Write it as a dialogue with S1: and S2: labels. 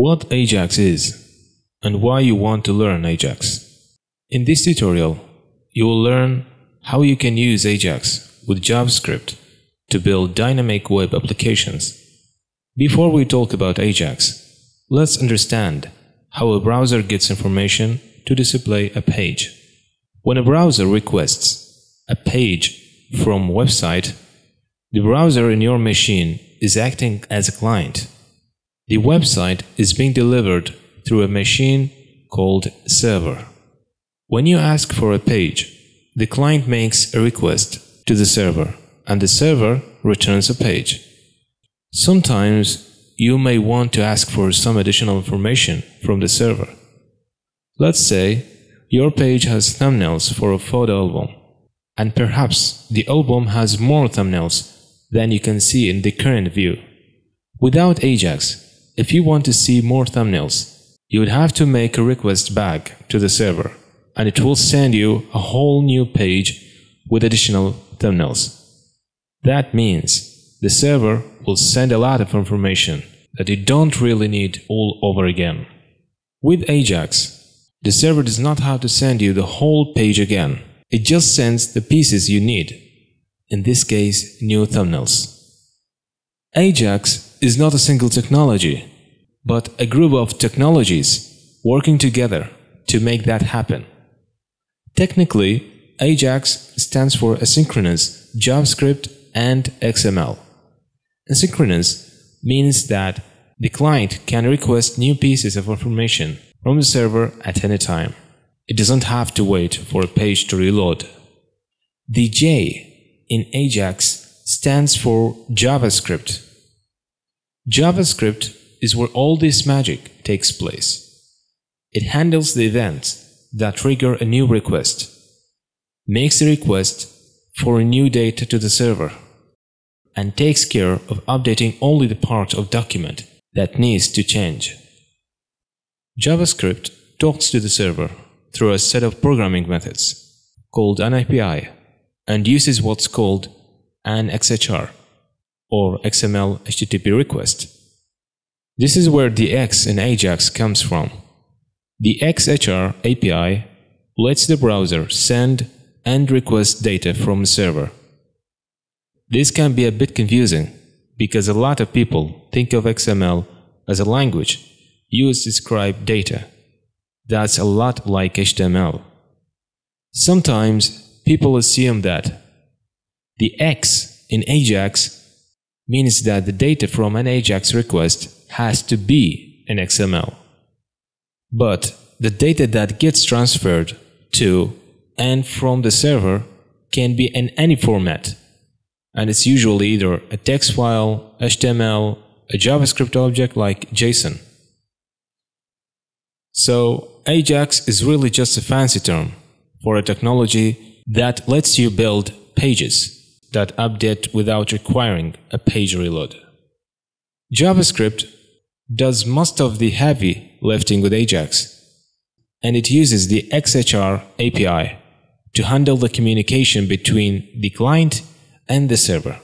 S1: What Ajax is and why you want to learn Ajax. In this tutorial, you will learn how you can use Ajax with JavaScript to build dynamic web applications. Before we talk about Ajax, let's understand how a browser gets information to display a page. When a browser requests a page from a website, the browser in your machine is acting as a client. The website is being delivered through a machine called server. When you ask for a page, the client makes a request to the server and the server returns a page. Sometimes you may want to ask for some additional information from the server. Let's say your page has thumbnails for a photo album, and perhaps the album has more thumbnails than you can see in the current view. Without Ajax, if you want to see more thumbnails, you would have to make a request back to the server, and it will send you a whole new page with additional thumbnails. That means the server will send a lot of information that you don't really need all over again. With Ajax, the server does not have to send you the whole page again. It just sends the pieces you need, in this case, new thumbnails. Ajax is not a single technology, but a group of technologies working together to make that happen. Technically, Ajax stands for Asynchronous JavaScript and XML. Asynchronous means that the client can request new pieces of information from the server at any time. It doesn't have to wait for a page to reload. The J in Ajax stands for JavaScript. JavaScript is where all this magic takes place. It handles the events that trigger a new request, makes a request for a new data to the server, and takes care of updating only the part of document that needs to change. JavaScript talks to the server through a set of programming methods called an API and uses what's called an XHR or XML HTTP request. This is where the X in Ajax comes from. The XHR API lets the browser send and request data from the server. This can be a bit confusing because a lot of people think of XML as a language used to describe data. That's a lot like HTML. Sometimes people assume that the X in Ajax means that the data from an Ajax request has to be in XML. But the data that gets transferred to and from the server can be in any format. And it's usually either a text file, HTML, a JavaScript object like JSON. So Ajax is really just a fancy term for a technology that lets you build pages that update without requiring a page reload. JavaScript does most of the heavy lifting with Ajax, and it uses the XHR API to handle the communication between the client and the server.